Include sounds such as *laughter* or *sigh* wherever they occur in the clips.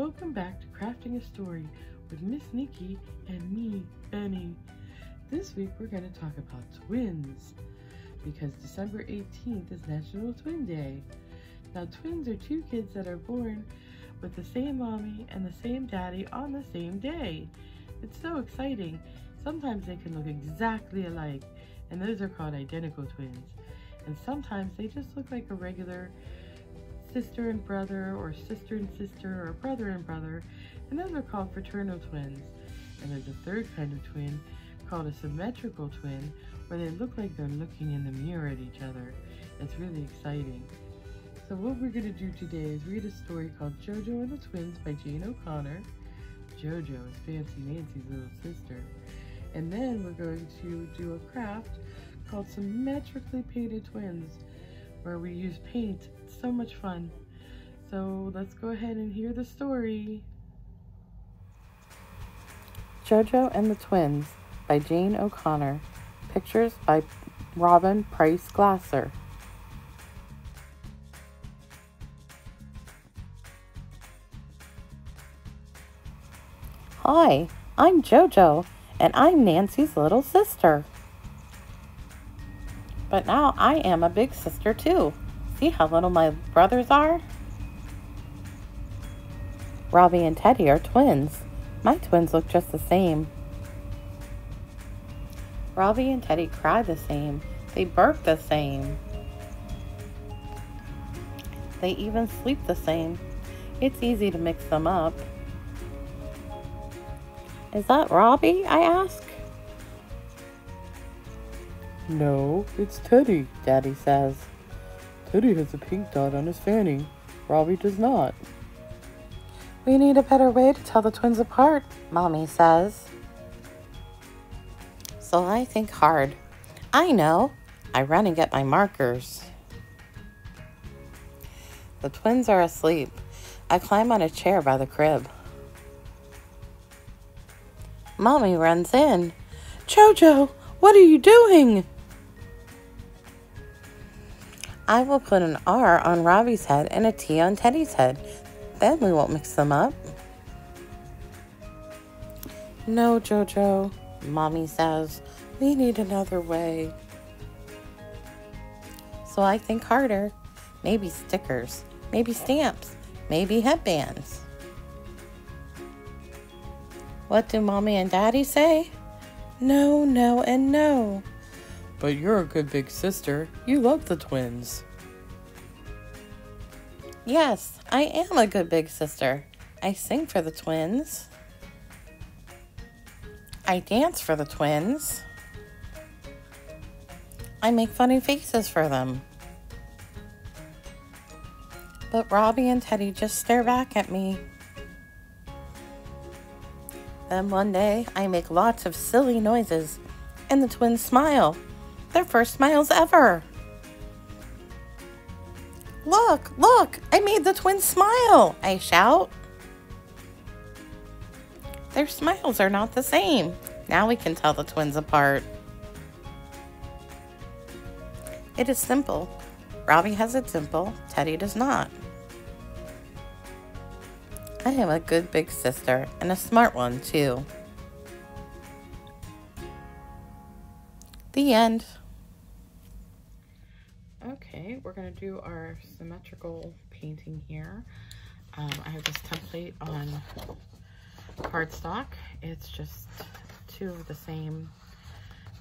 Welcome back to Crafting a Story with Miss Nikki and me, Benny. This week we're going to talk about twins because December 18th is National Twin Day. Now twins are two kids that are born with the same mommy and the same daddy on the same day. It's so exciting. Sometimes they can look exactly alike and those are called identical twins. And sometimes they just look like a regular sister and brother or sister and sister or brother and brother and those are called fraternal twins. And there's a third kind of twin called a symmetrical twin where they look like they're looking in the mirror at each other. It's really exciting. So what we're going to do today is read a story called Jojo and the Twins by Jane O'Connor. Jojo is Fancy Nancy's little sister. And then we're going to do a craft called Symmetrically Painted Twins where we use paint. So much fun. So let's go ahead and hear the story. Jojo and the Twins by Jane O'Connor. Pictures by Robin Preiss Glasser. Hi, I'm Jojo, and I'm Nancy's little sister. But now I am a big sister too. See how little my brothers are? Robbie and Teddy are twins. My twins look just the same. Robbie and Teddy cry the same. They burp the same. They even sleep the same. It's easy to mix them up. Is that Robbie? I ask. No, it's Teddy, Daddy says. Teddy has a pink dot on his fanny. Robbie does not. We need a better way to tell the twins apart, Mommy says. So I think hard. I know. I run and get my markers. The twins are asleep. I climb on a chair by the crib. Mommy runs in. Jojo, what are you doing? I will put an R on Robbie's head and a T on Teddy's head. Then we won't mix them up. No, Jojo, Mommy says. We need another way. So I think harder. Maybe stickers, maybe stamps, maybe headbands. What do Mommy and Daddy say? No, no, and no. But you're a good big sister. You love the twins. Yes, I am a good big sister. I sing for the twins. I dance for the twins. I make funny faces for them. But Robbie and Teddy just stare back at me. Then one day, I make lots of silly noises, and the twins smile. Their first smiles ever. Look, look, I made the twins smile, I shout. Their smiles are not the same. Now we can tell the twins apart. It is simple. Robbie has a dimple, Teddy does not. I am a good big sister and a smart one, too. The end. Okay, we're going to do our symmetrical painting here. Um, I have this template on cardstock. It's just two of the same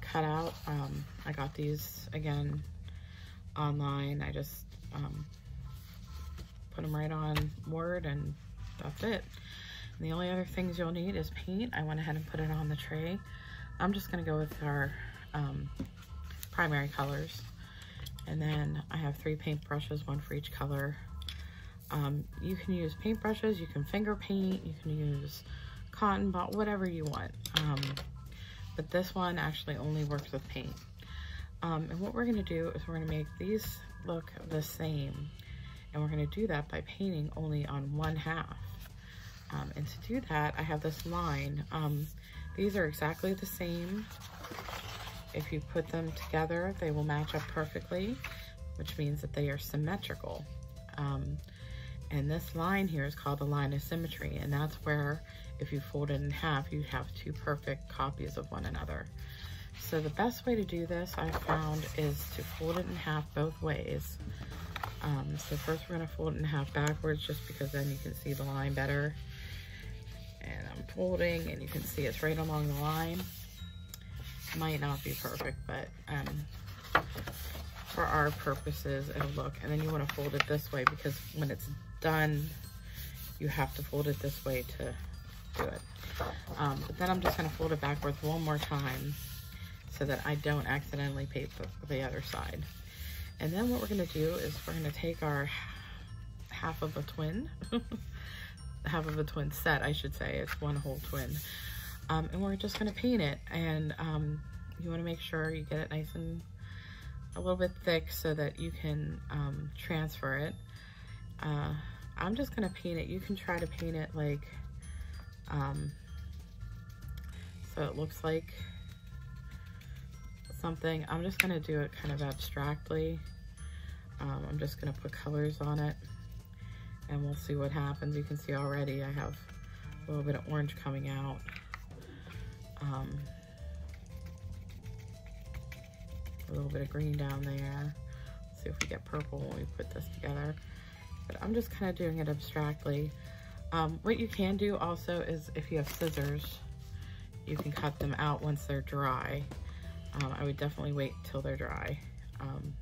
cutout. Um, I got these, again, online. I just um, put them right on Word and that's it. And the only other things you'll need is paint. I went ahead and put it on the tray. I'm just going to go with our um, primary colors. And then I have three paint brushes, one for each color. Um, you can use paint brushes, you can finger paint, you can use cotton ball, whatever you want. Um, but this one actually only works with paint. Um, and what we're gonna do is we're gonna make these look the same. And we're gonna do that by painting only on one half. Um, and to do that, I have this line. Um, these are exactly the same. If you put them together, they will match up perfectly, which means that they are symmetrical. Um, And this line here is called the line of symmetry. And that's where if you fold it in half, you have two perfect copies of one another. So the best way to do this, I found, is to fold it in half both ways. Um, so first we're gonna fold it in half backwards just because then you can see the line better. And I'm folding and you can see it's right along the line. Might not be perfect, but um, for our purposes, it'll look. And then you wanna fold it this way because when it's done, you have to fold it this way to do it. Um, but then I'm just gonna fold it backwards one more time so that I don't accidentally paste the, the other side. And then what we're gonna do is we're gonna take our half of a twin, *laughs* half of a twin set, I should say, it's one whole twin. Um, and we're just gonna paint it. And um, you wanna make sure you get it nice and a little bit thick so that you can um, transfer it. Uh, I'm just gonna paint it. You can try to paint it like, um, so it looks like something. I'm just gonna do it kind of abstractly. Um, I'm just gonna put colors on it and we'll see what happens. You can see already I have a little bit of orange coming out. Um, a little bit of green down there. Let's see if we get purple when we put this together. But I'm just kind of doing it abstractly. Um, what you can do also is if you have scissors, you can cut them out once they're dry. Um, I would definitely wait till they're dry. Um,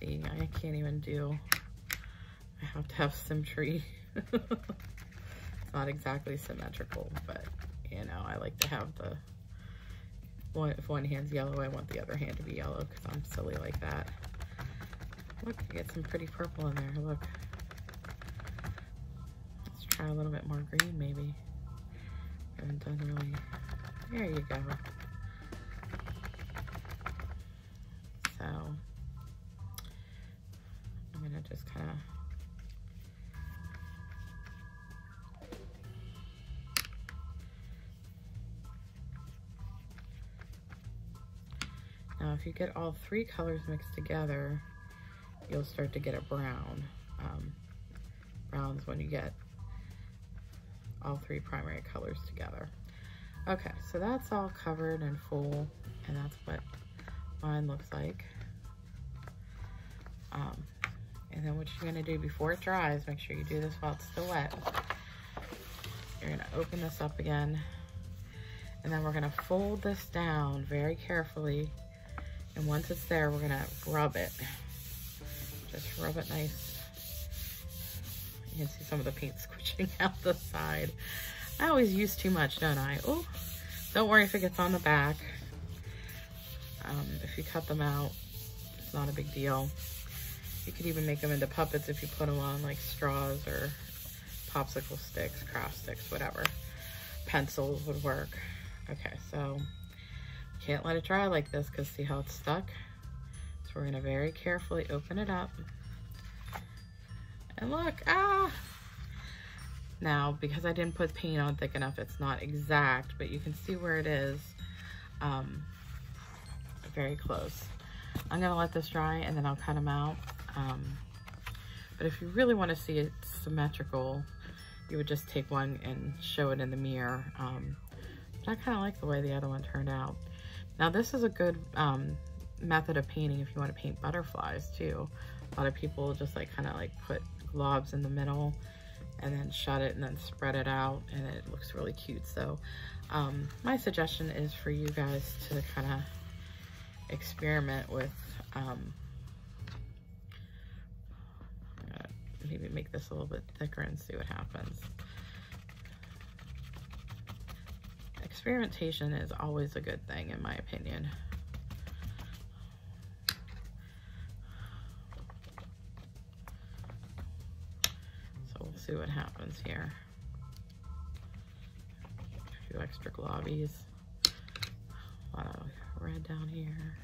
see, I can't even do, I have to have symmetry. *laughs* not exactly symmetrical, but you know, I like to have the, one, if one hand's yellow, I want the other hand to be yellow because I'm silly like that. Look, I get some pretty purple in there, look. Let's try a little bit more green maybe haven't done really. There you go. If you get all three colors mixed together, you'll start to get a brown. Um, brown's when you get all three primary colors together. Okay, so that's all covered and full, and that's what mine looks like. Um, and then what you're gonna do before it dries, make sure you do this while it's still wet. You're gonna open this up again, and then we're gonna fold this down very carefully. And once it's there, we're gonna rub it. Just rub it nice you can see some of the paint *laughs* squishing out the side. I always use too much, don't I? Oh, don't worry if it gets on the back. Um, if you cut them out, it's not a big deal. You could even make them into puppets if you put them on like straws or popsicle sticks, craft sticks, whatever. Pencils would work. Okay, so can't let it dry like this because see how it's stuck? So we're gonna very carefully open it up. And look, ah! Now, because I didn't put paint on thick enough, it's not exact, but you can see where it is. Um, very close. I'm gonna let this dry and then I'll cut them out. Um, but if you really wanna see it symmetrical, you would just take one and show it in the mirror. Um, but I kinda like the way the other one turned out. Now this is a good um, method of painting if you wanna paint butterflies too. A lot of people just like kind of like put globs in the middle and then shut it and then spread it out and it looks really cute. So um, my suggestion is for you guys to kind of experiment with um, maybe make this a little bit thicker and see what happens. Experimentation is always a good thing in my opinion. So we'll see what happens here. A few extra globbies. A lot of red down here.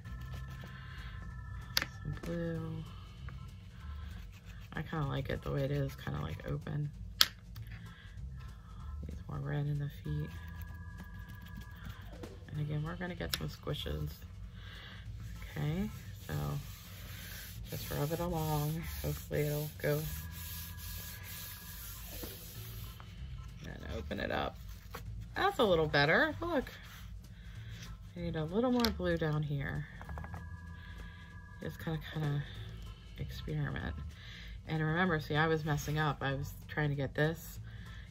Some blue. I kind of like it the way it is, kind of like open. Needs more red in the feet. Again, we're gonna get some squishes. Okay, so Just rub it along. Hopefully it'll go. And open it up. That's a little better. Look. I need a little more blue down here. Just kind of, kind of experiment. And remember, see, I was messing up. I was trying to get this.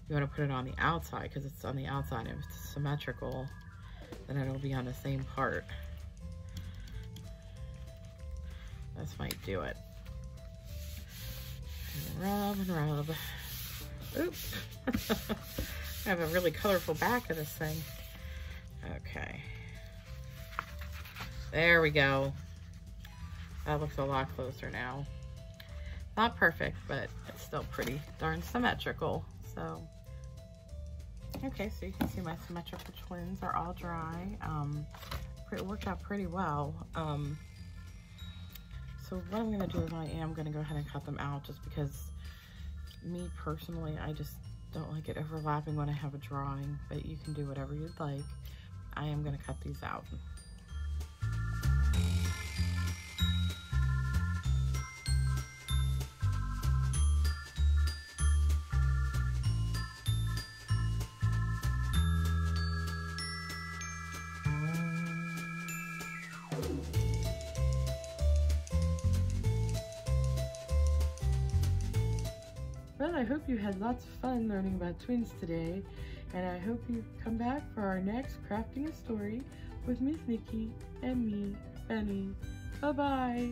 You want to put it on the outside because it's on the outside. It's symmetrical, then it'll be on the same part. This might do it. And rub and rub. Oops. *laughs* I have a really colorful back of this thing. Okay. There we go. That looks a lot closer now. Not perfect, but it's still pretty darn symmetrical. So, okay, so you can see my symmetrical twins are all dry. Um, it worked out pretty well. Um, so what I'm gonna do is I am gonna go ahead and cut them out just because me personally, I just don't like it overlapping when I have a drawing, but you can do whatever you'd like. I am gonna cut these out. Well, I hope you had lots of fun learning about twins today, and I hope you come back for our next Crafting a Story with Miss Nikki and me, Benny. Bye-bye.